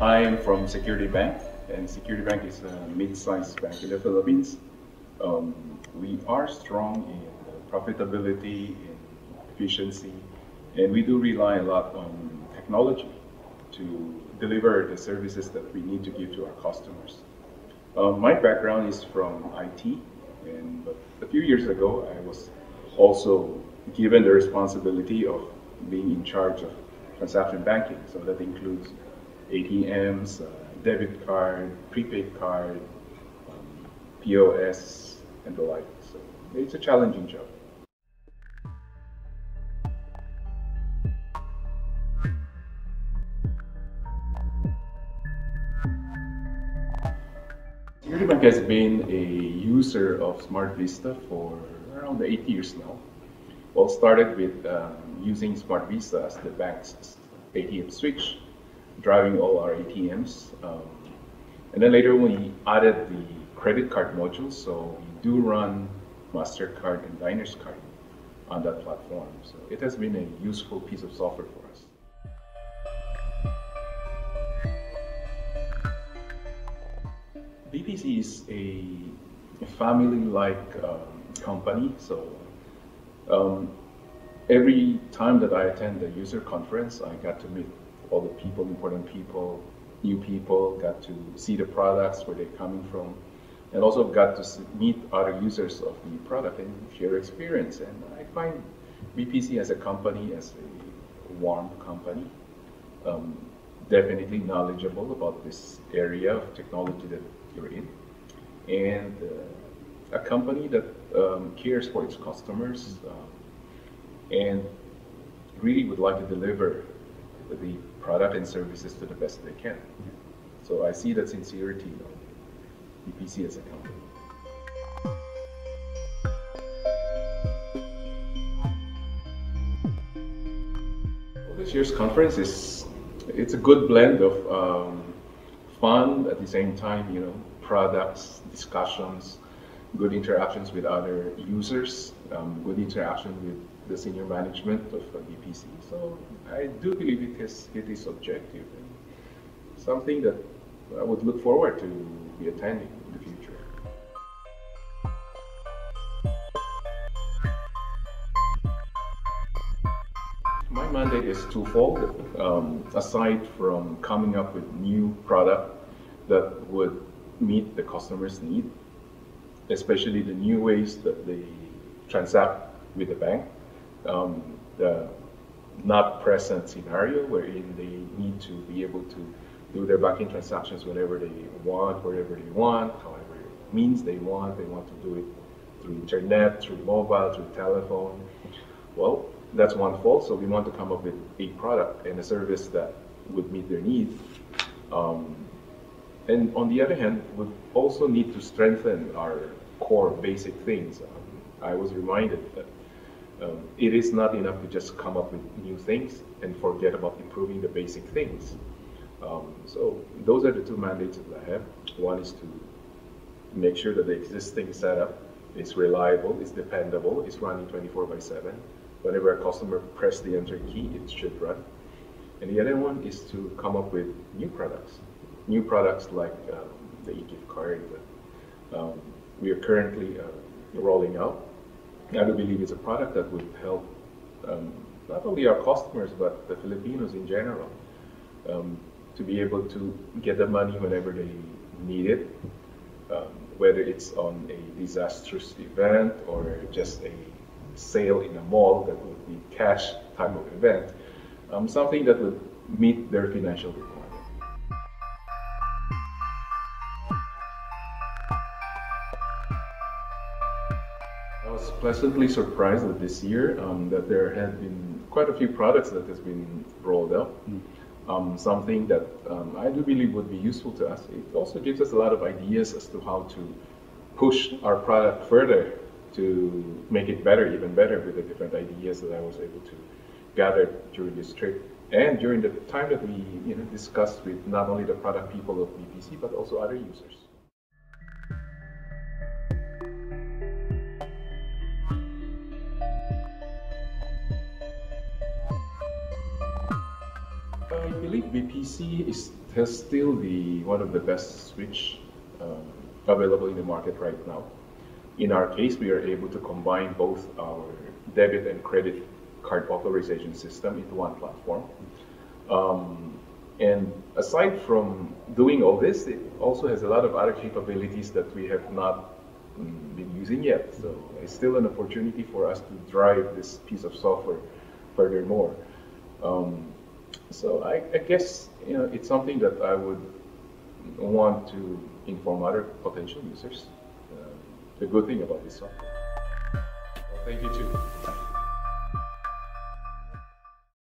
I am from Security Bank, and Security Bank is a mid-sized bank in the Philippines. Um, we are strong in profitability, in efficiency, and we do rely a lot on technology to deliver the services that we need to give to our customers. Um, my background is from IT, and a few years ago, I was also given the responsibility of being in charge of transaction banking. So that includes ATMs, uh, debit card, prepaid card, um, POS, and the like. So it's a challenging job. Security Bank has been a user of SmartVista for around eight years now. Well, started with um, using SmartVista as the bank's ATM switch, driving all our ATMs. Um, and then later we added the credit card module, so we do run MasterCard and Diners Card on that platform. So it has been a useful piece of software for us. BPC is a family-like um, company, so um, every time that I attend the user conference, I got to meet all the people, important people, new people, got to see the products, where they're coming from, and also got to meet other users of the product and share experience. And I find BPC as a company, as a warm company, um, definitely knowledgeable about this area of technology that you're in, and uh, a company that um, cares for its customers. Um, and really would like to deliver the product and services to the best they can. So I see that sincerity of BPC as a company. Well, this year's conference is it's a good blend of um, fun at the same time, you know, products, discussions, good interactions with other users, um, good interaction with the senior management of BPC. So I do believe it has hit its objective and something that I would look forward to be attending in the future. My mandate is twofold. Um, aside from coming up with new product that would meet the customer's need, especially the new ways that they transact with the bank, um, the not present scenario wherein they need to be able to do their banking transactions whenever they want, wherever they want, however means they want. They want to do it through internet, through mobile, through telephone. Well, that's one fault. So we want to come up with a product and a service that would meet their needs. Um, and on the other hand, we also need to strengthen our core basic things. Um, I was reminded that um, it is not enough to just come up with new things and forget about improving the basic things. Um, so those are the two mandates that I have. One is to make sure that the existing setup is reliable, is dependable, is running 24 by 7. Whenever a customer press the enter key, it should run. And the other one is to come up with new products. New products like um, the e-gift card that um, we are currently uh, rolling out I do believe it's a product that would help um, not only our customers but the Filipinos in general um, to be able to get the money whenever they need it, um, whether it's on a disastrous event or just a sale in a mall that would be cash type of event, um, something that would meet their financial requirements. Pleasantly surprised that this year um, that there had been quite a few products that has been rolled out. Mm. Um, something that um, I do believe would be useful to us. It also gives us a lot of ideas as to how to push our product further to make it better, even better with the different ideas that I was able to gather during this trip and during the time that we you know, discussed with not only the product people of BPC but also other users. Believe BPC is still the one of the best switch um, available in the market right now. In our case, we are able to combine both our debit and credit card authorization system into one platform. Um, and aside from doing all this, it also has a lot of other capabilities that we have not mm, been using yet. So it's still an opportunity for us to drive this piece of software furthermore. Um, so I, I, guess you know it's something that I would want to inform other potential users. Uh, the good thing about this software. Well, thank you too.